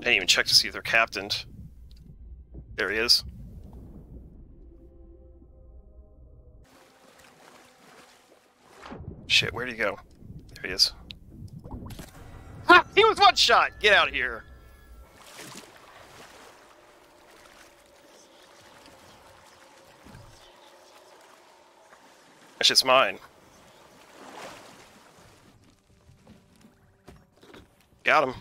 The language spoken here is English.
I didn't even check to see if they're captained. There he is. Shit, where'd he go? There he is. Ha! He was one shot! Get out of here! That shit's mine. Got him.